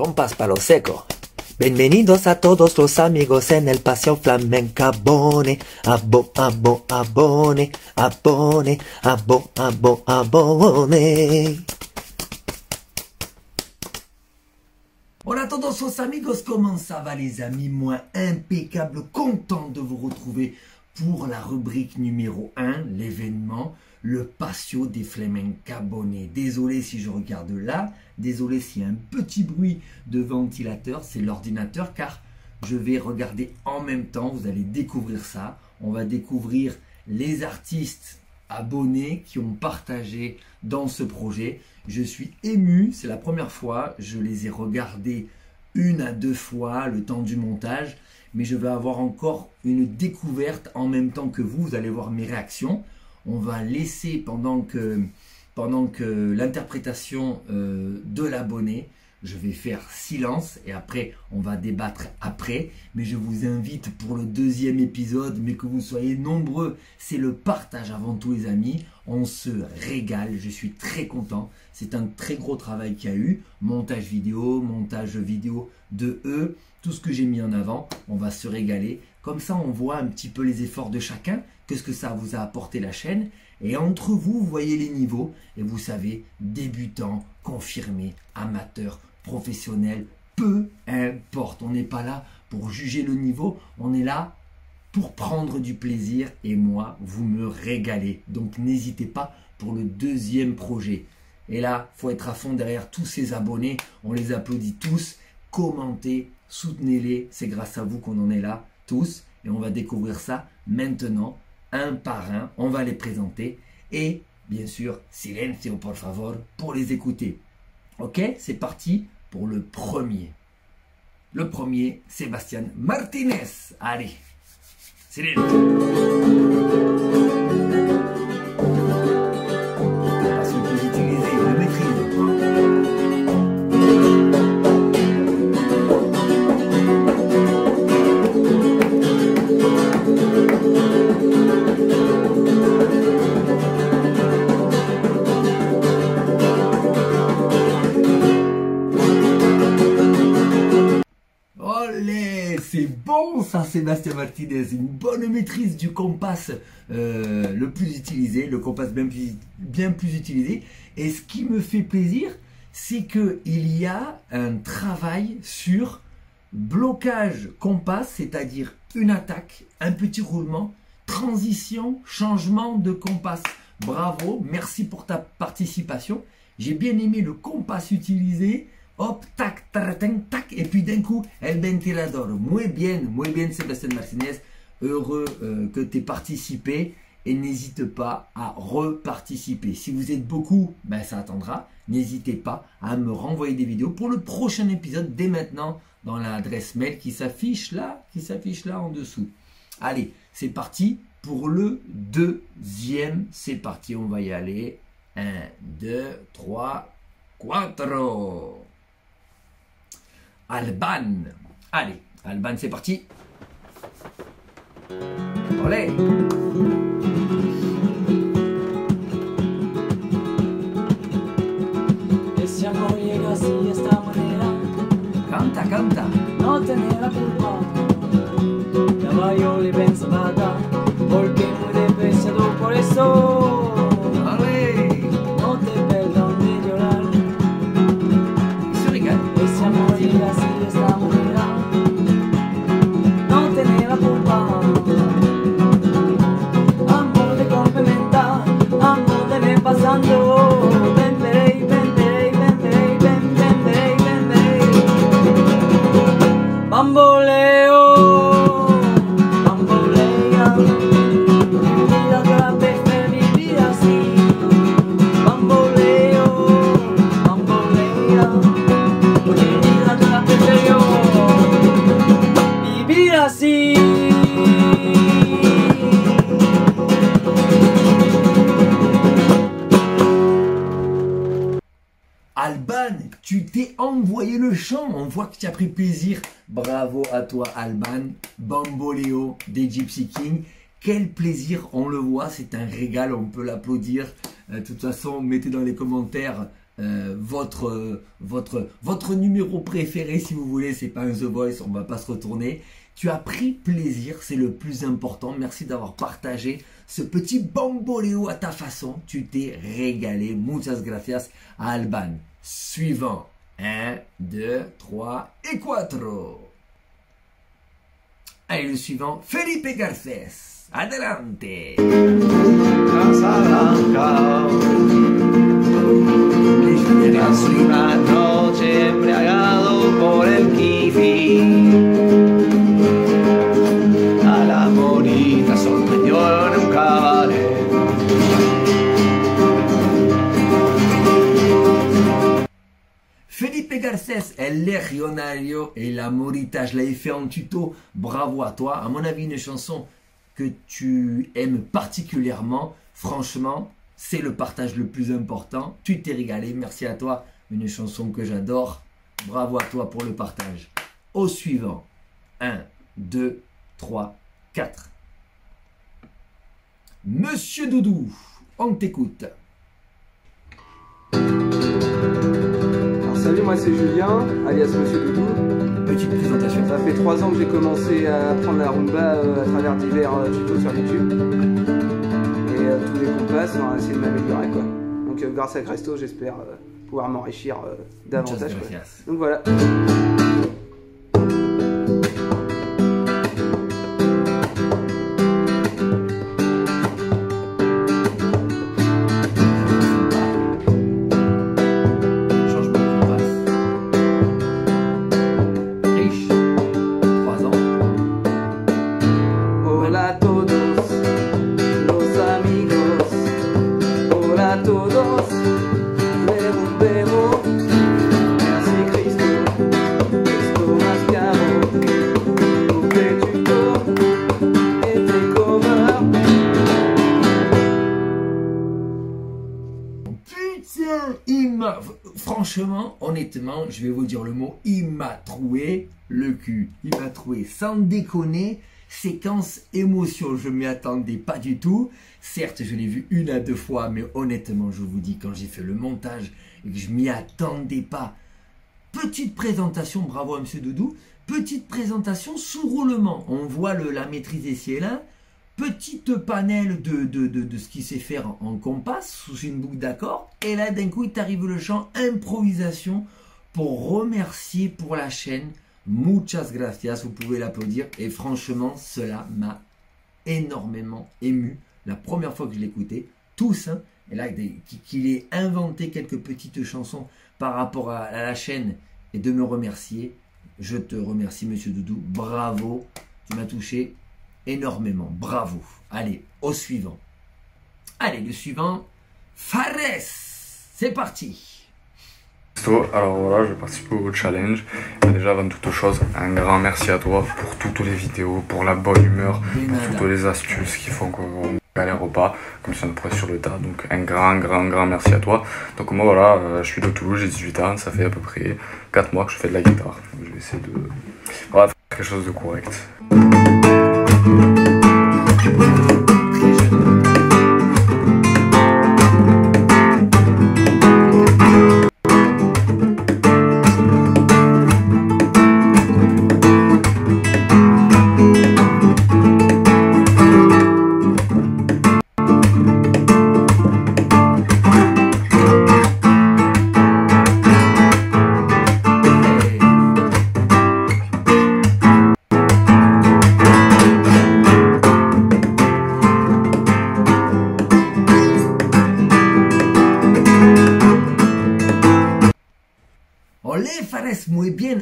Compás Palo Seco. Bienvenidos a todos los amigos en el Paseo Flamenca. Abone, abo, abo, abone, abone, abo, abo, abone. Hola a todos los amigos, comment ça va les amis? Moi impeccable, content de vous retrouver pour la rubrique numéro 1, l'événement, le patio des flamenca abonnés. Désolé si je regarde là, désolé s'il y a un petit bruit de ventilateur, c'est l'ordinateur car je vais regarder en même temps, vous allez découvrir ça. On va découvrir les artistes abonnés qui ont partagé dans ce projet. Je suis ému, c'est la première fois, je les ai regardés une à deux fois le temps du montage, mais je vais avoir encore une découverte en même temps que vous, vous allez voir mes réactions. On va laisser pendant que, l'interprétation euh, de l'abonné, je vais faire silence et après on va débattre après. Mais je vous invite pour le deuxième épisode, mais que vous soyez nombreux, c'est le partage avant tout les amis. On se régale, je suis très content. C'est un très gros travail qu'il y a eu. Montage vidéo, montage vidéo de eux, tout ce que j'ai mis en avant, on va se régaler. Comme ça on voit un petit peu les efforts de chacun, qu'est-ce que ça vous a apporté la chaîne. Et entre vous, vous voyez les niveaux et vous savez, débutant, confirmé, amateur, professionnel, peu importe. On n'est pas là pour juger le niveau, on est là pour prendre du plaisir et moi, vous me régalez. Donc n'hésitez pas pour le deuxième projet. Et là, faut être à fond derrière tous ces abonnés. On les applaudit tous. Commentez, soutenez-les. C'est grâce à vous qu'on en est là, Et on va découvrir ça maintenant, un par un. On va les présenter. Et bien sûr, silencio por favor pour les écouter. Ok, c'est parti pour le premier. Le premier, Sébastien Martinez. Allez, c'est Sébastien Martinez, une bonne maîtrise du compas euh, le plus utilisé, le compas bien plus, bien plus utilisé. Et ce qui me fait plaisir, c'est que il y a un travail sur blocage compas, c'est-à-dire une attaque, un petit roulement, transition, changement de compas. Bravo, merci pour ta participation. J'ai bien aimé le compas utilisé. Hop, tac, tac, tac, et puis d'un coup, el ventilador. Muy bien, muy bien, Sébastien Martinez. Heureux euh, que tu aies participé et n'hésite pas à reparticiper. Si vous êtes beaucoup, ben ça attendra. N'hésitez pas à me renvoyer des vidéos pour le prochain épisode dès maintenant dans l'adresse mail qui s'affiche là, qui s'affiche là en dessous. Allez, c'est parti pour le deuxième. C'est parti, on va y aller. 1, 2, 3, 4. Alban. Allez, Alban, c'est parti. Olé. E si amor llega así de esta manera, Canta, canta. no tener la culpa. Caballo le pensaba porque muy despreciado por eso. amor. Tu t'es envoyé le chant. On voit que tu as pris plaisir. Bravo à toi, Alban. Bamboléo des Gypsy King. Quel plaisir, on le voit, c'est un régal, on peut l'applaudir. Euh, de toute façon, mettez dans les commentaires euh, votre, votre, votre numéro préféré si vous voulez. C'est pas un The Voice, on va pas se retourner. Tu as pris plaisir, c'est le plus important. Merci d'avoir partagé ce petit bamboléo à ta façon. Tu t'es régalé. Muchas gracias à Alban. Suivant. 1, 2, 3 et 4. Allez, le suivant. Felipe Garcés. Adelante. Casa Felipe Garcés, El Legionario et la Morita, je l'avais fait en tuto, bravo à toi. À mon avis, une chanson que tu aimes particulièrement, franchement, c'est le partage le plus important. Tu t'es régalé, merci à toi. Une chanson que j'adore, bravo à toi pour le partage. Au suivant, 1, 2, 3, 4. Monsieur Doudou, on t'écoute. Salut, moi c'est Julien, alias Monsieur Doudou. Petite présentation. Ça fait trois ans que j'ai commencé à apprendre la rumba euh, à travers divers euh, tutos sur YouTube. Et euh, tous les qu'on passe, on va essayer de m'améliorer quoi. Donc grâce à Cresto, j'espère pouvoir m'enrichir davantage. Quoi. Donc voilà. Franchement, honnêtement, je vais vous dire le mot, il m'a troué le cul. Il m'a troué sans déconner. Séquence émotion, je m'y attendais pas du tout. Certes, je l'ai vu une à deux fois, mais honnêtement, je vous dis, quand j'ai fait le montage et que je m'y attendais pas, Petite présentation, bravo à Monsieur Doudou. Petite présentation sous roulement. On voit la maîtrise ici et là. Petite panel de, de, de, de ce qu'il sait faire en, compas, sous une boucle d'accord. Et là, d'un coup, il t'arrive le chant improvisation pour remercier pour la chaîne. Muchas gracias, vous pouvez l'applaudir. Et franchement, cela m'a énormément ému. La première fois que je l'écoutais, tous, et là, qu'il ait inventé quelques petites chansons par rapport à la chaîne et de me remercier. Je te remercie, monsieur Doudou. Bravo. Tu m'as touché énormément. Bravo. Allez, au suivant. Allez, le suivant. Fares. C'est parti. Alors voilà, je participe au challenge. Déjà, avant toute chose, un grand merci à toi pour toutes les vidéos, pour la bonne humeur, pour toutes les astuces qui font qu'on galère pas, comme ça on pourrait sur le tas. Donc un grand, grand, grand merci à toi. Donc moi voilà, euh, je suis de Toulouse, j'ai 18 ans, ça fait à peu près 4 mois que je fais de la guitare. Donc, je vais essayer de voilà, faire quelque chose de correct. Très jeune.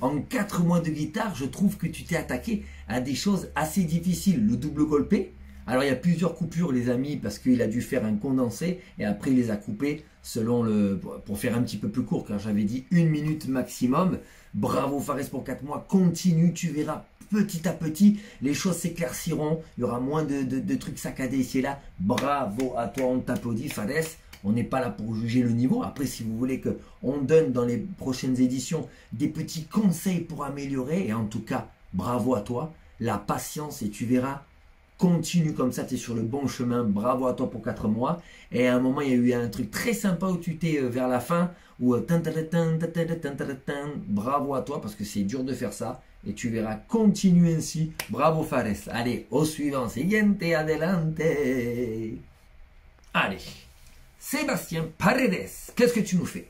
En 4 mois de guitare, je trouve que tu t'es attaqué à des choses assez difficiles. Le double golpé. Alors il y a plusieurs coupures les amis parce qu'il a dû faire un condensé et après il les a coupés selon le pour faire un petit peu plus court car j'avais dit une minute maximum. Bravo Fares pour 4 mois. Continue, tu verras petit à petit les choses s'éclairciront. Il y aura moins de trucs saccadés ici et là. Bravo à toi, on t'applaudit Fares. On n'est pas là pour juger le niveau. Après, si vous voulez qu'on donne dans les prochaines éditions des petits conseils pour améliorer, et en tout cas, bravo à toi, la patience, et tu verras, continue comme ça, tu es sur le bon chemin, bravo à toi pour 4 mois. Et à un moment, il y a eu un truc très sympa où tu t'es vers la fin, où bravo à toi, parce que c'est dur de faire ça. Et tu verras, continue ainsi, bravo Fares. Allez, au suivant, siguiente, adelante. Allez. Sébastien Paredes, qu'est-ce que tu nous fais?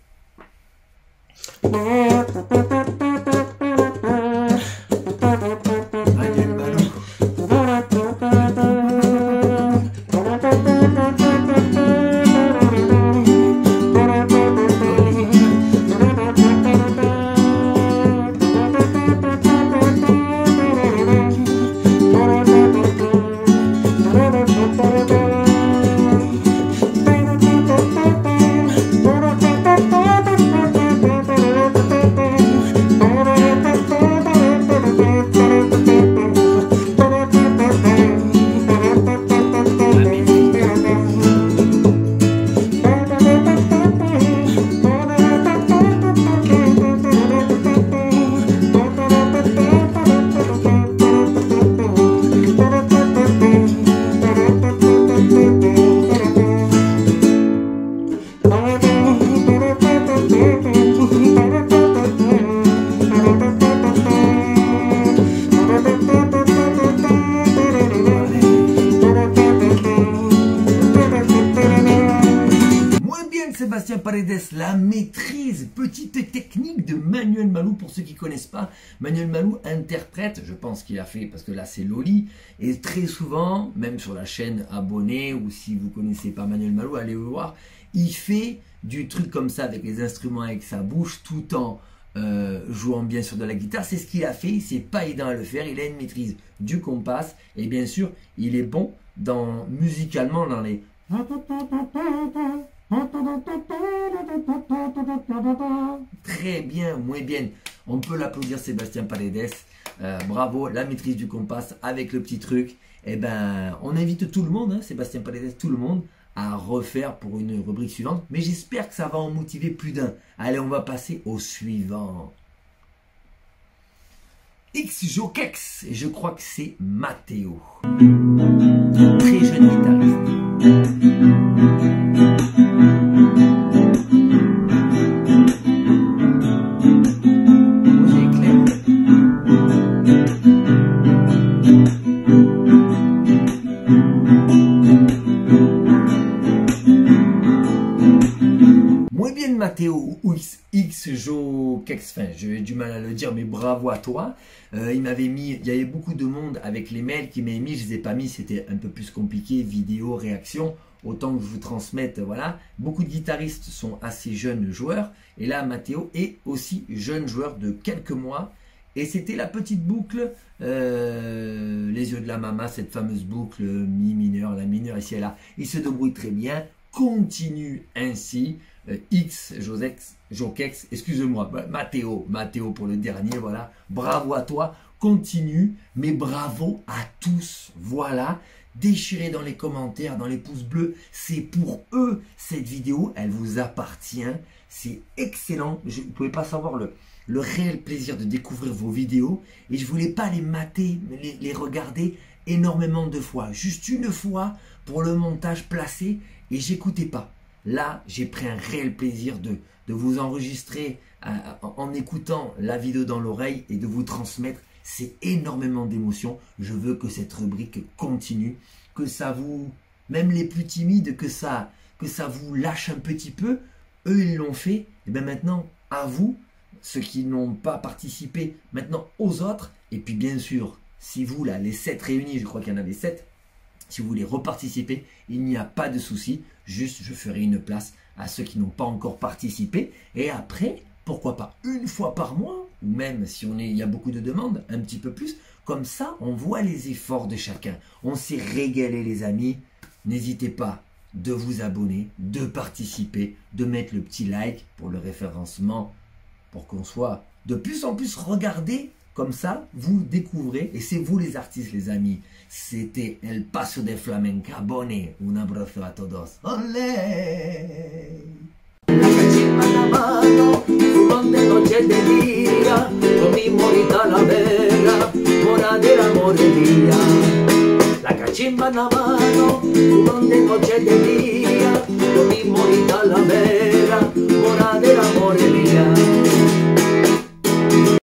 La maîtrise, petite technique de Manuel Malou pour ceux qui connaissent pas. Manuel Malou interprète, je pense qu'il a fait parce que là c'est Loli, et très souvent, même sur la chaîne abonnée ou si vous connaissez pas Manuel Malou, allez le voir, il fait du truc comme ça avec les instruments avec sa bouche tout en euh, jouant bien sur de la guitare. C'est ce qu'il a fait, c'est pas aidant à le faire, il a une maîtrise du compas et bien sûr il est bon dans musicalement dans les Très bien, moins bien. On peut l'applaudir Sébastien Paredes. Euh, bravo, la maîtrise du compas avec le petit truc. Eh ben, on invite tout le monde, hein, Sébastien Paredes, tout le monde, à refaire pour une rubrique suivante. Mais j'espère que ça va en motiver plus d'un. Allez, on va passer au suivant. X Jokex, je crois que c'est Matteo. Très jeune guitariste. Moins bien Matteo X, X Jo Kex, enfin j'ai du mal à le dire, mais bravo à toi. Euh, il m'avait mis, il y avait beaucoup de monde avec les mails qui m'avaient mis, je les ai pas mis, c'était un peu plus compliqué, vidéo, réaction, autant que je vous transmette, voilà. Beaucoup de guitaristes sont assez jeunes joueurs, et là Matteo est aussi jeune joueur de quelques mois, et c'était la petite boucle, euh, les yeux de la maman, cette fameuse boucle mi mineur, la mineure ici et là. Il se débrouille très bien, continue ainsi. Euh, X, Josex, Jokex, excusez-moi, bah, Mathéo, Mathéo pour le dernier, voilà. Bravo à toi, continue, mais bravo à tous, voilà. Déchirez dans les commentaires, dans les pouces bleus, c'est pour eux cette vidéo, elle vous appartient, c'est excellent. Je, ne pouvez pas savoir le, réel plaisir de découvrir vos vidéos et je voulais pas les mater, les regarder énormément de fois, juste une fois pour le montage placé et j'écoutais pas. Là, j'ai pris un réel plaisir de, de vous enregistrer euh, en, écoutant la vidéo dans l'oreille et de vous transmettre. C'est énormément d'émotions. Je veux que cette rubrique continue, que ça vous, même les plus timides, que ça, que ça vous lâche un petit peu. Eux, ils l'ont fait. Et bien maintenant, à vous, ceux qui n'ont pas participé, maintenant aux autres. Et puis bien sûr, si vous, là, les sept réunis, je crois qu'il y en avait sept, si vous voulez reparticiper, il n'y a pas de souci. Juste, je ferai une place à ceux qui n'ont pas encore participé. Et après, pourquoi pas une fois par mois, ou même si on est, il y a beaucoup de demandes, un petit peu plus. Comme ça, on voit les efforts de chacun. On s'est régalé, les amis. N'hésitez pas de vous abonner, de participer, de mettre le petit like pour le référencement, pour qu'on soit de plus en plus regardé. Comme ça, vous découvrez, et c'est vous les artistes, les amis. C'était El Paso de Flamenca. Bonne, un abrazo a todos. Olé! La cachimba en la mano, fumón de noche de día, lo mismo y talavera, moradera, morería.